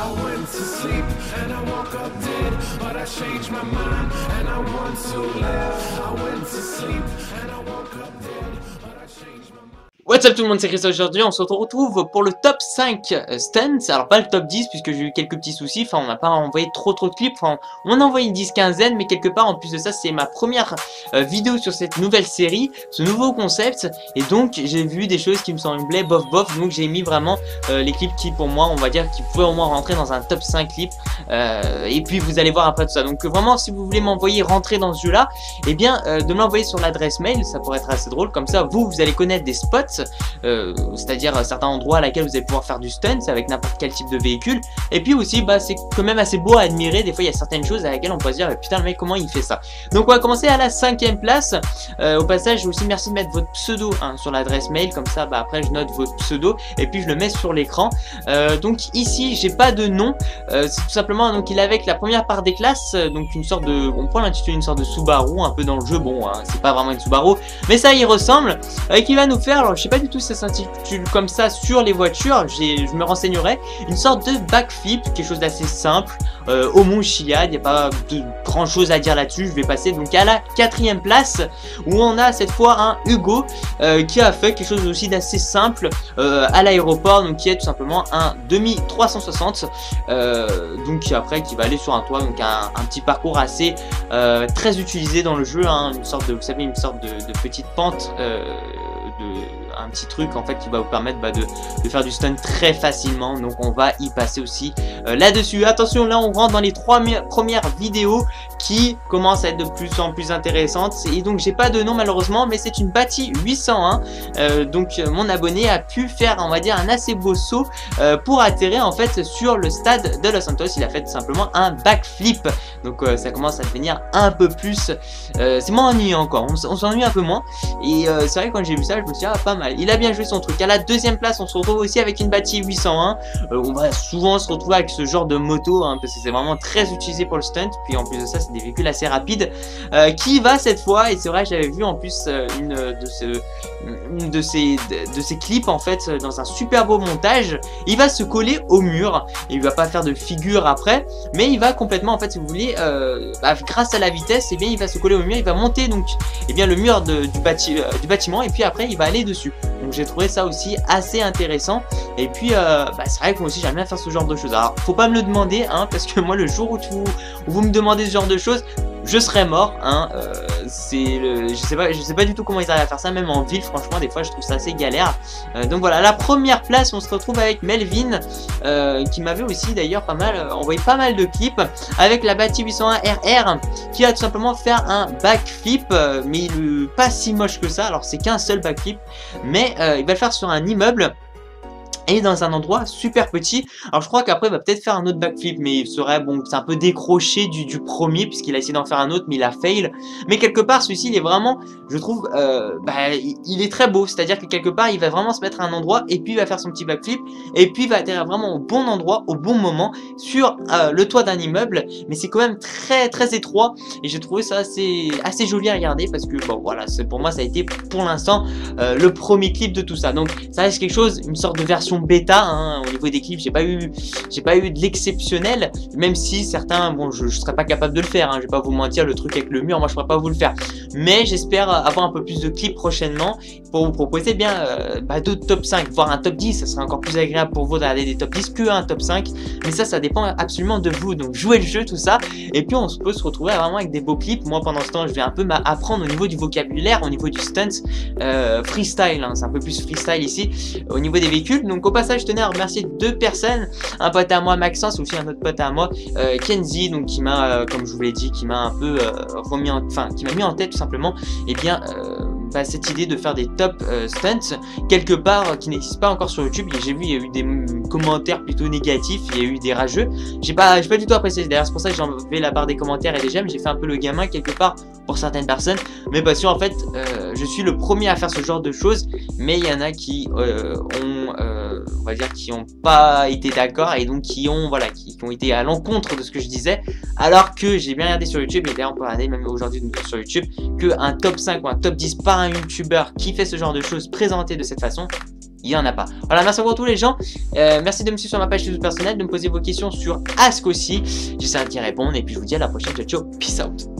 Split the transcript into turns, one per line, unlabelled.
I went to sleep and I woke up dead, but I changed my mind and I want to live. I went to sleep and I woke up dead, but I changed my mind.
What's up tout le monde, c'est Chris aujourd'hui, on se retrouve pour le top 5 euh, stunts, alors pas le top 10 puisque j'ai eu quelques petits soucis, enfin on n'a pas envoyé trop trop de clips, enfin on a envoyé une 10 quinzaine mais quelque part en plus de ça c'est ma première euh, vidéo sur cette nouvelle série, ce nouveau concept. Et donc j'ai vu des choses qui me semblaient bof bof. Donc j'ai mis vraiment euh, les clips qui pour moi on va dire qui pouvaient au moins rentrer dans un top 5 clips. Et puis vous allez voir après tout ça. Donc vraiment si vous voulez m'envoyer rentrer dans ce jeu là et eh bien de m'envoyer sur l'adresse mail. Ça pourrait être assez drôle. Comme ça vous vous allez connaître des spots euh, c'est-à-dire certains endroits à laquelle vous allez pouvoir faire du stunt avec n'importe quel type de véhicule. Et puis aussi, bah, c'est quand même assez beau à admirer. Des fois, il y a certaines choses à laquelle on peut se dire, putain, le mec, comment il fait ça? Donc, on va commencer à la cinquième place. Euh, au passage, aussi merci de mettre votre pseudo hein, sur l'adresse mail, comme ça, bah, après, je note votre pseudo et puis je le mets sur l'écran. Euh, donc ici, j'ai pas de nom. c'est tout simplement donc il est avec la première part des classes, donc une sorte de, on prend l'intitulé une sorte de Subaru, un peu dans le jeu. Bon, hein, c'est pas vraiment une Subaru, mais ça, il ressemble. et qui va nous faire, alors je sais pas du tout ça s'intitule comme ça sur les voitures, je me renseignerai, une sorte de backflip, quelque chose d'assez simple, euh, au Mont Chiliad, il n'y a pas de grand chose à dire là-dessus, je vais passer donc à la quatrième place, où on a cette fois un Hugo, euh, qui a fait quelque chose aussi d'assez simple euh, à l'aéroport, donc qui est tout simplement un demi 360, donc après qui va aller sur un toit, donc un, petit parcours assez très utilisé dans le jeu, hein, une sorte de, vous savez, une sorte de, de petite pente de un petit truc en fait qui va vous permettre bah, de, faire du stun très facilement. Donc on va y passer aussi euh, là-dessus. Attention, là on rentre dans les trois premières vidéos qui commencent à être de plus en plus intéressantes. Et donc j'ai pas de nom malheureusement, mais c'est une Bati 801. Euh, donc mon abonné a pu faire, on va dire, un assez beau saut euh, pour atterrir en fait sur le stade de Los Santos. Il a fait simplement un backflip. Donc ça commence à devenir un peu plus... c'est moins ennuyant encore. On, s'ennuie un peu moins. Et c'est vrai quand j'ai vu ça, je me suis dit, ah, pas mal. Il a bien joué son truc. À la deuxième place, on se retrouve aussi avec une Bati 801. Euh, on va souvent se retrouver avec ce genre de moto, hein, parce que c'est vraiment très utilisé pour le stunt. Puis en plus de ça, c'est des véhicules assez rapides. Euh, qui va cette fois, et c'est vrai, j'avais vu en plus euh, une de ces, clips en fait dans un super beau montage il va se coller au mur il va pas faire de figure après mais il va complètement en fait si vous voulez bah, grâce à la vitesse et eh bien il va se coller au mur il va monter donc eh bien le mur du bâtiment et puis après il va aller dessus donc j'ai trouvé ça aussi assez intéressant. Et puis euh, bah, c'est vrai que moi aussi j'aime bien faire ce genre de choses. Alors faut pas me le demander hein, parce que moi le jour où, vous, vous me demandez ce genre de choses, je serais mort. Hein, euh, c'est je sais pas, je sais pas du tout comment ils arrivent à faire ça, même en ville. Franchement, des fois, je trouve ça assez galère. Euh, donc voilà, la première place, on se retrouve avec Melvin, qui m'avait aussi d'ailleurs pas mal envoyé pas mal de clips avec la Bati 801 RR, qui a tout simplement faire un backflip, mais pas si moche que ça. Alors c'est qu'un seul backflip, mais euh, il va le faire sur un immeuble et dans un endroit super petit. Alors je crois qu'après il va peut-être faire un autre backflip, mais il serait, bon, c'est un peu décroché du, premier, puisqu'il a essayé d'en faire un autre, mais il a fail. Mais quelque part, celui-ci, il est vraiment, je trouve, euh, bah, il est très beau, c'est-à-dire que quelque part, il va vraiment se mettre à un endroit, et puis il va faire son petit backflip, et puis il va atterrir vraiment au bon endroit, au bon moment, sur euh, le toit d'un immeuble, mais c'est quand même très très étroit, et j'ai trouvé ça assez, assez joli à regarder, parce que, bon, voilà, pour moi, ça a été, pour l'instant, euh, le premier clip de tout ça. Donc, ça reste quelque chose, une sorte de version bêta hein, au niveau des clips j'ai pas eu j'ai pas eu de l'exceptionnel même si certains bon je, serais pas capable de le faire hein, je vais pas vous mentir le truc avec le mur moi je pourrais pas vous le faire. Mais j'espère avoir un peu plus de clips prochainement pour vous proposer bien euh, bah, d'autres top 5 voire un top 10 ça serait encore plus agréable pour vous d'aller des top 10 que un top 5 mais ça ça dépend absolument de vous. Donc jouez le jeu tout ça. Et puis on peut se retrouver vraiment avec des beaux clips. Moi pendant ce temps je vais un peu apprendre au niveau du vocabulaire au niveau du stunt euh, freestyle hein, c'est un peu plus freestyle ici au niveau des véhicules. Donc au passage, je tenais à remercier deux personnes. Un pote à moi, Maxence, aussi un autre pote à moi, euh, Kenzie, donc qui m'a, euh, comme je vous l'ai dit, qui m'a un peu euh, remis en, enfin, qui m'a mis en tête tout simplement, et eh bien, bah, cette idée de faire des top stunts quelque part qui n'existe pas encore sur YouTube. J'ai vu, il y a eu des commentaires plutôt négatifs, il y a eu des rageux. J'ai pas, j'ai pas du tout apprécié. D'ailleurs, c'est pour ça que j'en vais la barre des commentaires et des j'aime. J'ai fait un peu le gamin quelque part pour certaines personnes, mais parce que en fait, je suis le premier à faire ce genre de choses, mais il y en a qui ont on va dire, qui n'ont pas été d'accord et donc qui ont, voilà, qui, ont été à l'encontre de ce que je disais. Alors que j'ai bien regardé sur YouTube, et d'ailleurs on peut regarder même aujourd'hui sur YouTube, que un top 5 ou un top 10 par un YouTuber qui fait ce genre de choses présenté de cette façon, il n'y en a pas. Voilà, merci à tous les gens. Euh, merci de me suivre sur ma page YouTube personnelle, de me poser vos questions sur Ask aussi. J'essaie d'y répondre et puis je vous dis à la prochaine. Ciao, ciao. Peace out.